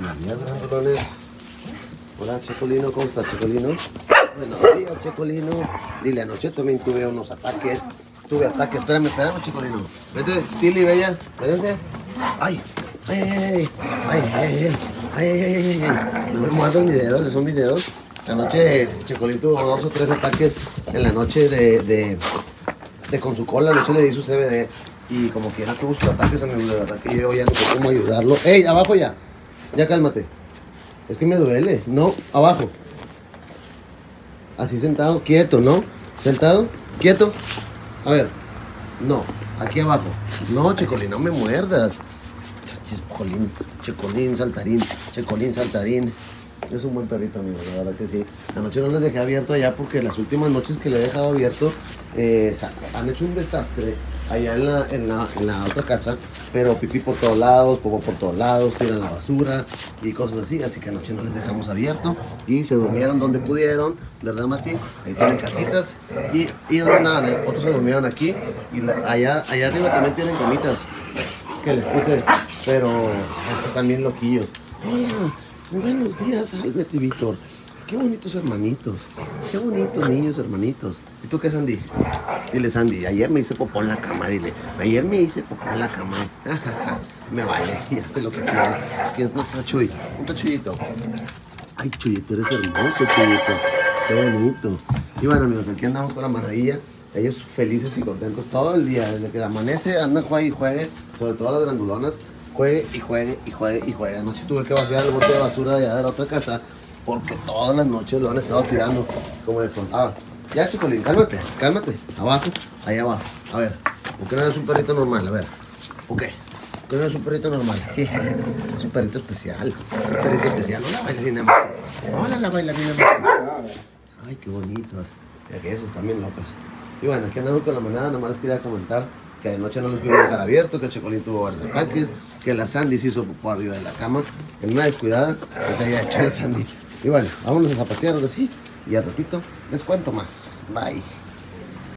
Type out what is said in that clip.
Días, grandulones. Hola, Checolino, ¿cómo estás, Checolino? Buenos días, Checolino. Dile, anoche también tuve unos ataques. Tuve ataques. Espérame, espérame, Checolino. Vete, Tili, bella. Vénganse. Ay, ay, ay, ay, ay, ay, ay, ay, ay, ay. No me muerdas mis dedos, son mis dedos. Anoche Checolín tuvo dos o tres ataques en la noche de, de, de con su cola. Anoche le di su CBD y como quiera tuvo sus ataques en el de verdad que yo ya no sé cómo ayudarlo. ¡Ey, abajo ya! Ya cálmate. Es que me duele. No, abajo. Así sentado, quieto, ¿no? Sentado, quieto. A ver. No, aquí abajo. No, Checolín, no me muerdas. Checolín, Checolín, saltarín, Checolín, saltarín. Es un buen perrito, amigo, la verdad que sí. Anoche no les dejé abierto allá porque las últimas noches que le he dejado abierto eh, han hecho un desastre allá en la, en, la, en la otra casa. Pero pipí por todos lados, popó por todos lados, tiran la basura y cosas así. Así que anoche no les dejamos abierto y se durmieron donde pudieron, ¿verdad, Mati? Ahí tienen casitas y, y otros se durmieron aquí y allá, allá arriba también tienen camitas que les puse, pero están bien loquillos. Hola, buenos días, Albert y Víctor. Qué bonitos hermanitos, qué bonitos niños hermanitos. ¿Y tú qué, Sandy? Dile, Sandy, ayer me hice popó en la cama, dile. Ayer me hice popó en la cama. me vale, y hace lo que quiera. ¿Quién no está Chuy? Un Chuyito. Ay, Chuyito, eres hermoso, Chuyito. Qué bonito. Y bueno, amigos, aquí andamos con la manadilla. Ellos felices y contentos todo el día. Desde que amanece, andan, juegue y juegue. Sobre todo las grandulonas. Juegue y juegue y juegue y juegue. Anoche tuve que vaciar el bote de basura de allá de la otra casa. Porque todas las noches lo han estado tirando. Como les contaba. Ya, Chicolín, cálmate, cálmate. Abajo, ahí abajo. A ver, ¿por qué no eres un perrito normal? A ver, ¿por qué? ¿Por qué no eres un perrito normal? Es un perrito especial. Un perrito especial. Hola, bailarina Mati. Hola, la bailarina Mati. Ay, qué bonito. Y aquellas están bien locas. Y bueno, aquí andamos con la manada. Nomás les quería comentar que de noche no los pudimos dejar abierto, que el Checolín tuvo varios ataques, que la Sandy se hizo popó arriba de la cama. En una descuidada, que se había hecho la Sandy. Y bueno, vámonos a pasear ahora sí. Y al ratito les cuento más. Bye.